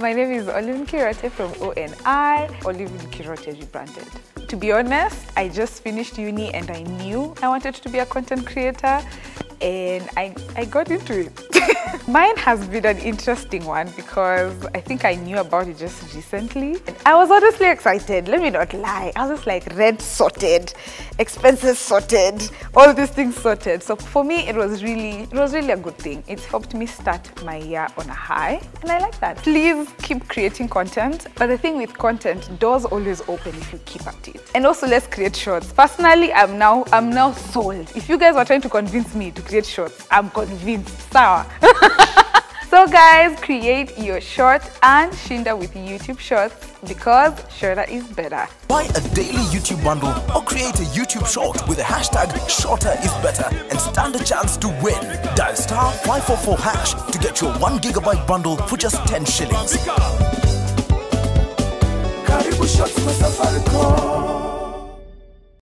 My name is Olive Nkirote from ONR. Olive Nkirote rebranded. To be honest, I just finished uni and I knew I wanted to be a content creator and I, I got into it. Mine has been an interesting one because I think I knew about it just recently. And I was honestly excited, let me not lie. I was just like rent sorted, expenses sorted, all these things sorted. So for me, it was really, it was really a good thing. It helped me start my year on a high and I like that. Please keep creating content. But the thing with content, doors always open if you keep at it. And also let's create shorts. Personally, I'm now, I'm now sold. If you guys were trying to convince me to create shorts, I'm convinced. Sour. So guys, create your short and Shinda with YouTube Shorts because shorter is better. Buy a daily YouTube bundle or create a YouTube short with the hashtag shorter is better and stand a chance to win. Dial star 544 hash to get your 1 gigabyte bundle for just 10 shillings.